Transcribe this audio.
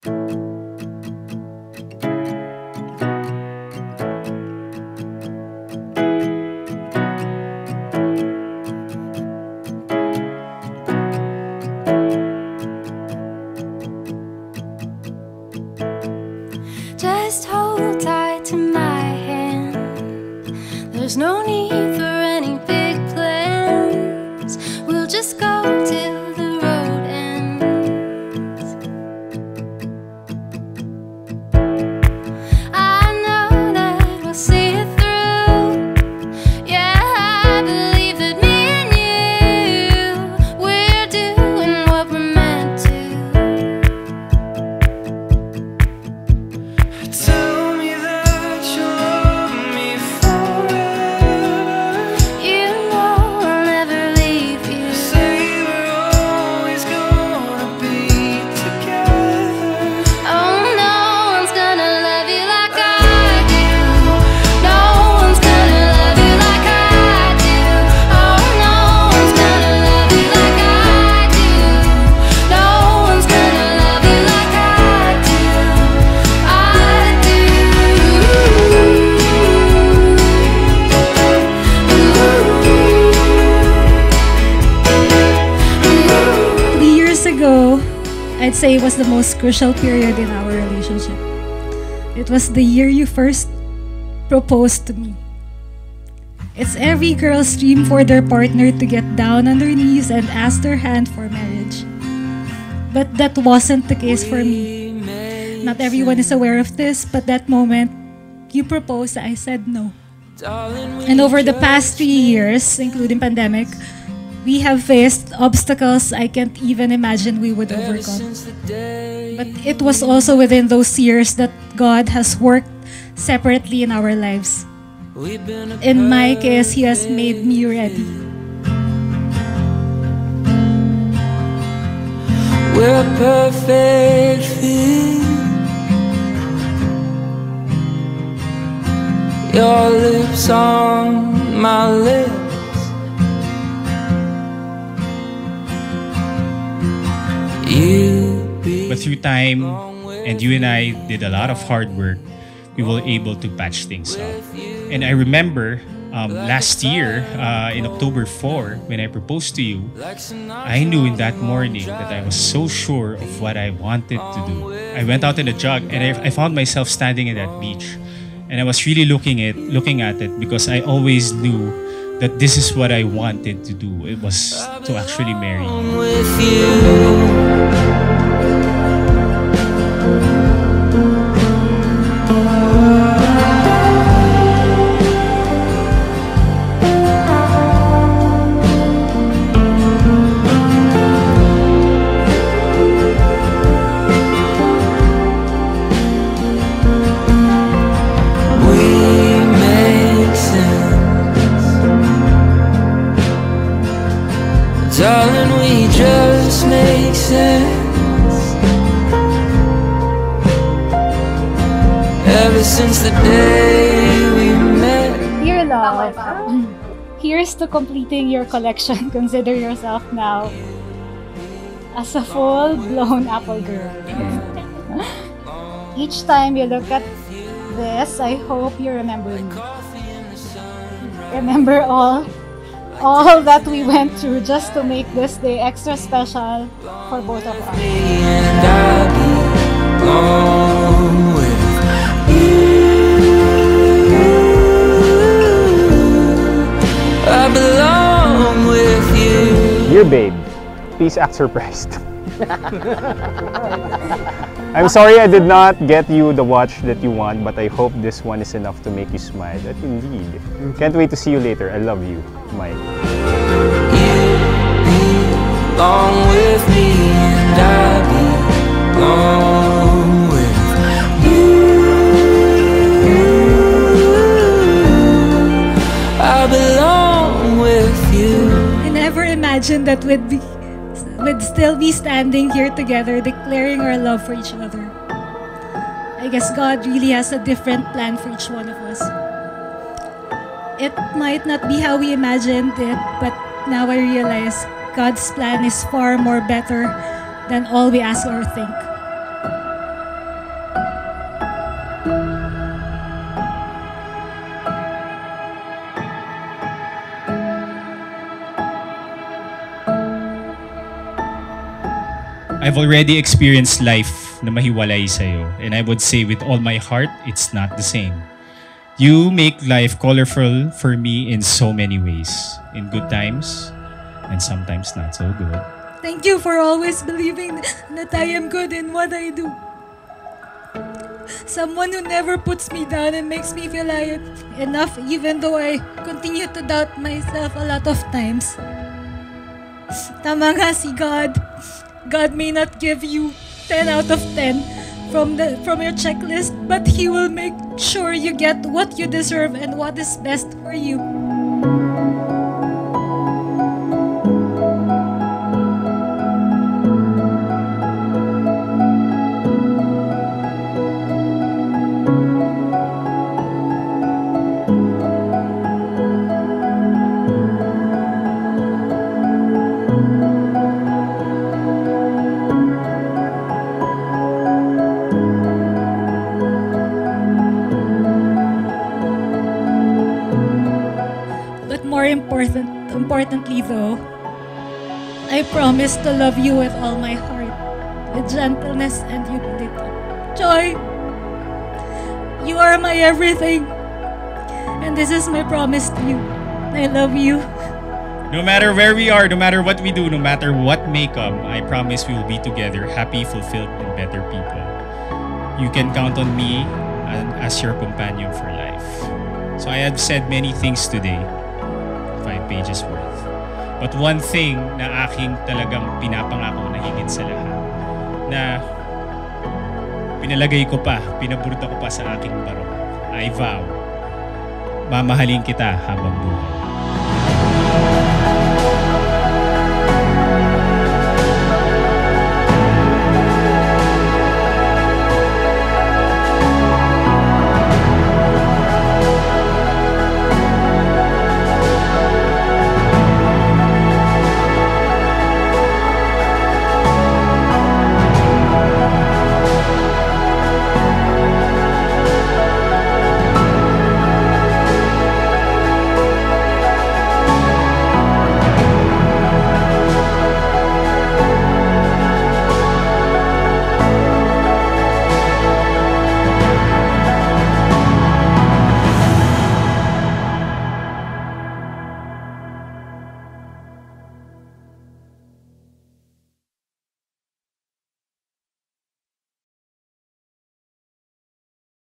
Just hold tight to my hand. There's no need say was the most crucial period in our relationship. It was the year you first proposed to me. It's every girl's dream for their partner to get down on their knees and ask their hand for marriage. But that wasn't the case for me. Not everyone is aware of this, but that moment you proposed, I said no. And over the past three years, including pandemic, we have faced obstacles I can't even imagine we would overcome. But it was also within those years that God has worked separately in our lives. In my case, He has made me ready. We're perfect fit. Your lips on my lips. Through time, and you and I did a lot of hard work, we were able to patch things up. And I remember um, last year, uh, in October 4, when I proposed to you, I knew in that morning that I was so sure of what I wanted to do. I went out in the jog and I, I found myself standing at that beach. And I was really looking at looking at it because I always knew that this is what I wanted to do. It was to actually marry you. Ever since the day we met. Dear love, here's to completing your collection. Consider yourself now as a full-blown Apple girl. Mm. Each time you look at this, I hope you remember me. Remember all all that we went through just to make this day extra special for both of us. Dear babe, please act surprised. I'm sorry I did not get you the watch that you want, but I hope this one is enough to make you smile. That indeed. Can't wait to see you later. I love you, Myka. That we'd be we'd still be standing here together declaring our love for each other. I guess God really has a different plan for each one of us. It might not be how we imagined it, but now I realize God's plan is far more better than all we ask or think. I've already experienced life na mahiwalay sa'yo. And I would say with all my heart, it's not the same. You make life colorful for me in so many ways. In good times, and sometimes not so good. Thank you for always believing that I am good in what I do. Someone who never puts me down and makes me feel I am enough even though I continue to doubt myself a lot of times. Tama nga si God. God may not give you 10 out of 10 from the from your checklist, but He will make sure you get what you deserve and what is best for you. Important, importantly though, I promise to love you with all my heart, with gentleness and humility. Joy, you are my everything. And this is my promise to you. I love you. No matter where we are, no matter what we do, no matter what may come, I promise we will be together, happy, fulfilled, and better people. You can count on me uh, as your companion for life. So I have said many things today, five pages worth. But one thing na aking talagang pinapangako na higit sa lahat, na pinalagay ko pa, pinaburta ko pa sa aking barong. I vow, mamahalin kita habang buhay.